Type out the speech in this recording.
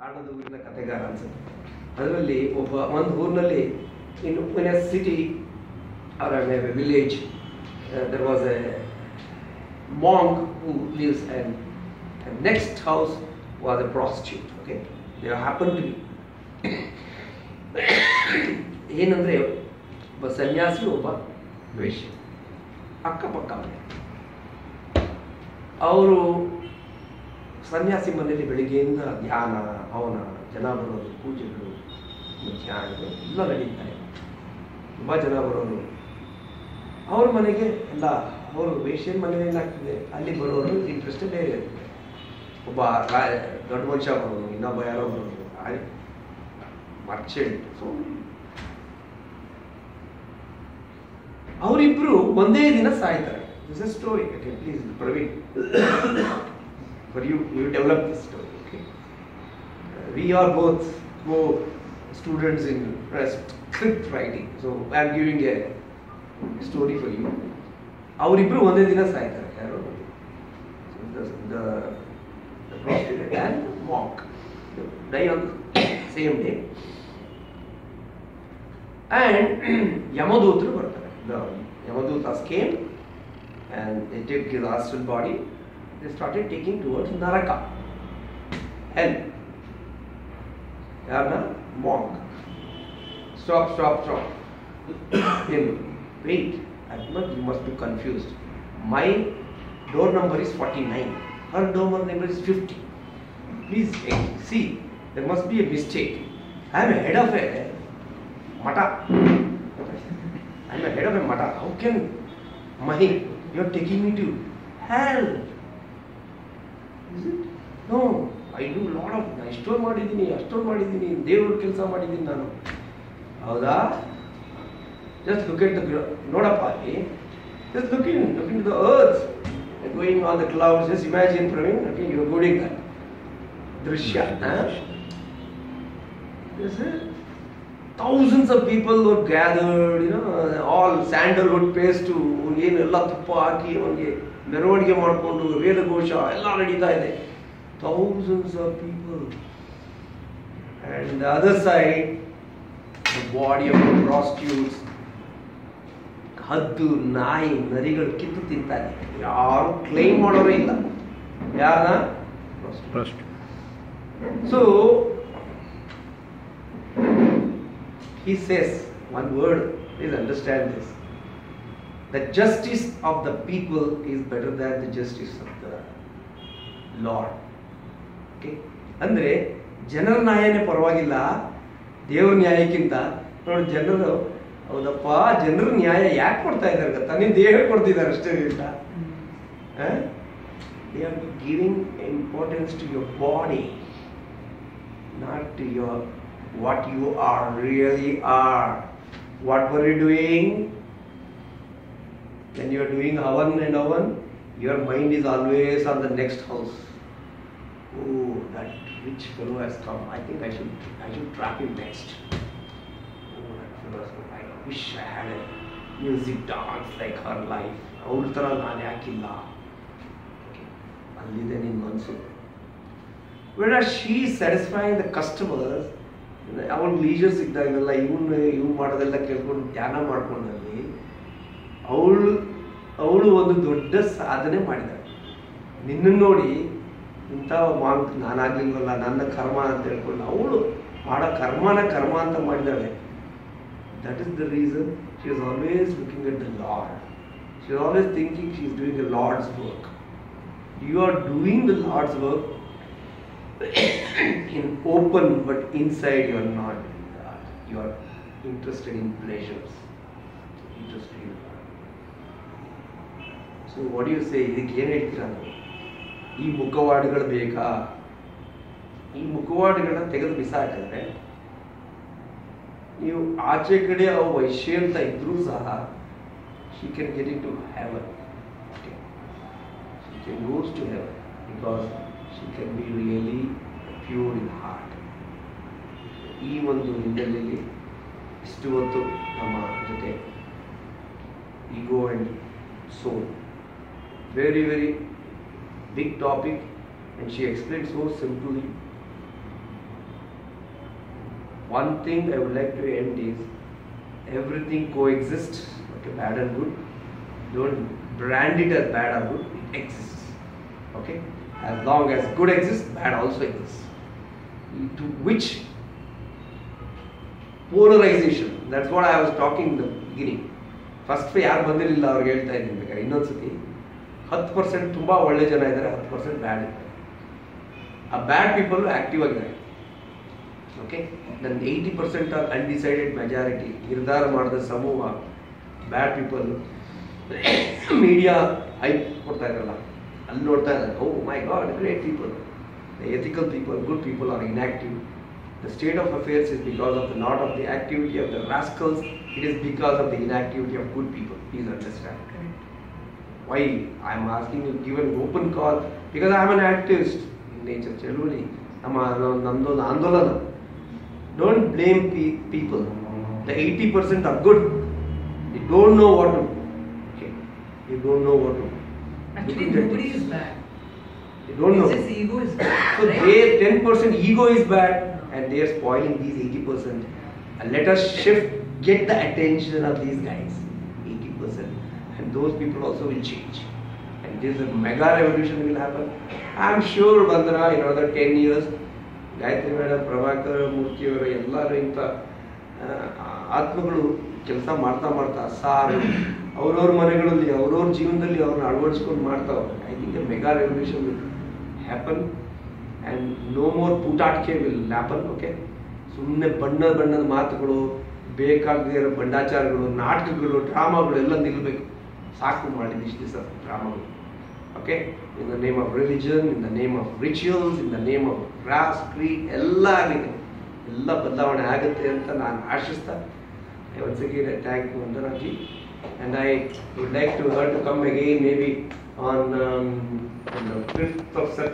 ಕಾಣದ ಊರಿನ ಕಥೆಗಾರ ಅನ್ಸುತ್ತೆ. ಅದರಲ್ಲಿ ಒಬ್ಬ ಒಂದು ಊರಿನಲ್ಲಿ in in a city or village there was a monk who lives and, next house house a a okay they they happened to ಏನಂದರೆ ಒಬ್ಬ ಸನ್ಯಾಸಿ ಒಬ್ಬ ವೇಶ್ಯ ಅಕ್ಕಪಕ್ಕ ಅವರು ಸನ್ಯಾಸಿ ಮನೆಯಲ್ಲಿ ಬೆಳಿಗ್ಗೆಯಿಂದ ಧ್ಯಾನ, ಹವನ, ಜನ ಬರೋದು, ಪೂಜೆಗಳು, ಧ್ಯಾನಗಳು ಎಲ್ಲ ನಡೀತಾರೆ. ತುಂಬ ಜನ ಬರೋರು. ಅವ್ರ ಮನೆಗೆ ಎಲ್ಲ ಅವರು ವೇಷನ್ ಮನೇಲಿ ಏನಾಗ್ತದೆ? ಅಲ್ಲಿ ಬರೋರು ಇಂಟ್ರೆಸ್ಟ್ ಬೇರೆ. ಇರ್ತದೆ ಒಬ್ಬ ದೊಡ್ಡ ಮನುಷ್ಯ ಬರೋನು ಇನ್ನೊಬ್ಬ ಯಾರೋ ಬರೋನು ಮರ್ಚೆಂಟ್ ಸೊ ಅವರಿಬ್ರು ಒಂದೇ ದಿನ ಸಾಯ್ತಾರೆ. This story Praveen. for you you develop this story okay we are both go students in script writing so I am giving a story for you ಅವರಿಬ್ರು ಒಂದೇ ದಿನ ಸಾಯ್ತಾರೆ ಯಾರು and mock die on same day and ಯಮದೂತರು ಬರ್ತಾರೆ the ಯಮದೂತಾಸ್ came and they take his hostel body they started taking towards Naraka. Hell. I am a monk. Stop, stop, stop. Him. Wait. i you must be confused. My door number is 49. Her door number is 50. Please eh, see, there must be a mistake. I am a head of a mata. I am a head of a mata. How can Mahi, you are taking me to hell? No I do lot of ಇಷ್ಟೊಂದು ಮಾಡಿದ್ದೀನಿ ಅಷ್ಟೊಂದು ಮಾಡಿದ್ದೀನಿ, ದೇವ್ರ ಕೆಲಸ ಮಾಡಿದ್ದೀನಿ ನಾನು. ಹೌದಾ? Just look at ನೋಡಪ್ಪ ಅಲ್ಲಿ. Just look in look in going on the cloud just imagine framing you goading the ದೃಶ್ಯ ಥೌಸಂಡ್ಸ್ ಆಫ್ ಪೀಪಲ್ ಅವ್ರು ಗ್ಯಾದರ್ಡ್ ಆಲ್ ಸ್ಯಾಂಡಲ್ವುಡ್ ಪೇಸ್ಟು ಏನು ಎಲ್ಲ ತುಪ್ಪ ಹಾಕಿ ಅವನಿಗೆ ಮೆರವಣಿಗೆ ಮಾಡಿಕೊಂಡು ವೇದಘೋಷ ಎಲ್ಲ ನಡೀತಾ ಇದೆ. thousands of people and the other side the body of the prostitutes ಹದ್ದು ನಾಯಿ ನರಿಗಳು ಕಿತ್ತು ತಿಂತಾರೆ ಯಾರು ಕ್ಲೈಮ್ ಮಾಡೋರೇ ಇಲ್ಲ ಯಾರನ್ನ first so he says one word please understand this the justice of the people is better than the justice of the lord okay ಅಂದ್ರೆ ಜನರ ನ್ಯಾಯನೇ ಪರವಾಗಿಲ್ಲ ದೇವ್ರ ನ್ಯಾಯಕ್ಕಿಂತ. ನೋಡಿ ಜನರು ಹೌದಪ್ಪ ಜನರ ನ್ಯಾಯ ಯಾಕೆ ಕೊಡ್ತಾ ಇದ್ದಾರೆ ಗೊತ್ತಾ? ನೀವು ದೇಹ ಕೊಡ್ತಿದ್ದಾರೆ ಅಷ್ಟೇ ಇಲ್ಲ they are giving importance to your body not to your what you are really are what were you doing When you are doing havan and ಅವನ್ your mind is always on the next house. Oh, that rich fellow has come. I think I should I should trap him next. Oh, that fellow has come. I wish I had a music dance like her life. ಅವ್ರ ಥರ ನಾನು ಯಾಕಿಲ್ಲ ಅಲ್ಲಿದೆ ನಿನ್ನ ಮನಸ್ಸು whereas she is satisfying the customers ಅವನ leisure ಸಿಗ್ದಾಗೆಲ್ಲ ಇವನು ಇವ್ ಮಾಡೋದೆಲ್ಲ ಕೇಳ್ಕೊಂಡು ಧ್ಯಾನ ಮಾಡ್ಕೊಂಡಲ್ಲಿ ಅವಳು ಅವಳು ಒಂದು ದೊಡ್ಡ ಸಾಧನೆ ಮಾಡಿದಾಳೆ ನಿನ್ನನ್ನು ನೋಡಿ ಇಂಥ ಮಾಂಕ್ ನಾನಾಗಿಲ್ವಲ್ಲ ನನ್ನ ಕರ್ಮ ಅಂತ ಹೇಳ್ಕೊಂಡು ಅವಳು ಮಾಡೋ ಕರ್ಮನ ಕರ್ಮ ಅಂತ ಮಾಡಿದಾಳೆ that is the reason she is always looking at the lord she is always thinking she is doing the lord's work you are doing the lord's work in open but not doing are You are interested in pleasures. Interested in so what you say ಇದಕ್ಕೆ ಏನು ಹೇಳ್ತೀರಾ ನೀವು? ಈ ಮುಖವಾಡಗಳು ಬೇಕಾ? ಈ ಮುಖವಾಡಗಳನ್ನ ತೆಗೆದು ಬಿಸಾಕಿದ್ರೆ ನೀವು ಆಚೆ ಕಡೆ ಅವು ವೈಶ್ಯ ಅಂತ ಇದ್ರೂ ಸಹ she can get into heaven she can goes to have because she can be really pure in heart ಈ ಒಂದು ಹಿನ್ನೆಲೆಯಲ್ಲಿ ಇಷ್ಟು ಹೊತ್ತು ನಮ್ಮ ಜೊತೆ ego and soul very very Big topic and she explain so simply one thing I would like to end is everything coexists, okay, bad and good. Don't brand it as bad or good, it exists. Okay? As long as good exists, bad also exists. To which polarization, that's what I was talking in the beginning. First ಯಾರು ಬಂದಿರಲಿಲ್ಲ ಅವ್ರಿಗೆ ಹೇಳ್ತಾ ಇದ್ದೀನಿ ಬೇಕಾದ್ರೆ ಇನ್ನೊಂದ್ಸತಿ ಹತ್ತು percent ತುಂಬ ಒಳ್ಳೆ ಜನ ಇದ್ದಾರೆ, ಹತ್ತು ಪರ್ಸೆಂಟ್ ಬ್ಯಾಡ್ ಇದ್ದಾರೆ. ಆ ಬ್ಯಾಡ್ ಪೀಪಲ್ ಆಕ್ಟಿವ್ ಆಗಿದ್ದಾರೆ. ಓಕೆ ನನ್ನ eighty percent are undecided majority ನಿರ್ಧಾರ ಮಾಡಿದ ಸಮೂಹ ಬ್ಯಾಡ್ ಪೀಪಲ್ ಮೀಡಿಯಾ ಐ ಕೊಡ್ತಾ ಇದ್ರಲ್ಲ ಅಲ್ಲಿ ನೋಡ್ತಾ ಇದ್ದಾರೆ. ಓ my God great people the ethical people good people are inactive the state of affairs is because of the not of the activity of the rascals it is because of the inactivity of good people please understand why I am asking you give an open call because I am an activist in nature ಚಳುವಳಿ ನಮ್ಮ ನಮ್ಮದೊಂದು ಆಂದೋಲನ don't blame people the eighty percent are good you don't know what to you don't know what to Actually, nobody is bad. You don't know It's just ego is bad. So right? they 10% ego is bad and they are spoiling these 80%. And let us shift, get the attention of these guys, 80%. And those people also will change. And this mega revolution will happen. I'm sure Bandra in another 10 years, Gayatri madam Prabhakar ಮೂರ್ತಿಯವರು ಎಲ್ಲರೂ ಇಂಥ ಆತ್ಮಗಳು ಕೆಲಸ ಮಾಡ್ತಾ ಮಾಡ್ತಾ ಸಾರು ಅವ್ರವ್ರ ಮನೆಗಳಲ್ಲಿ ಅವ್ರವ್ರ ಜೀವನದಲ್ಲಿ ಅವ್ರನ್ನ ಅಳವಡಿಸ್ಕೊಂಡು ಮಾಡ್ತಾವೆ I think mega revolution will happen and no more ಪೂಟಾಟಿಕೆ will happen okay ಸುಮ್ಮನೆ ಬಣ್ಣ ಬಣ್ಣದ ಮಾತುಗಳು ಬೇಕಾಗದೇ ಇರೋ ಬಂಡಾಚಾರಗಳು ನಾಟಕಗಳು ಡ್ರಾಮಾಗಳು ಎಲ್ಲ ನಿಲ್ಲಬೇಕು ಸಾಕು ಇಷ್ಟು ದಿವಸ ಡ್ರಾಮಾಗಳು okay in the name of religion in the name of rituals in the name of cross creed ಎಲ್ಲ ಆಗಿದೆ ಎಲ್ಲ ಬದಲಾವಣೆ ಆಗುತ್ತೆ ಅಂತ ನಾನು ಆಶಿಸ್ತಾ once again again I Vandana ji and I would like like to to to come maybe on, be on 5th of September.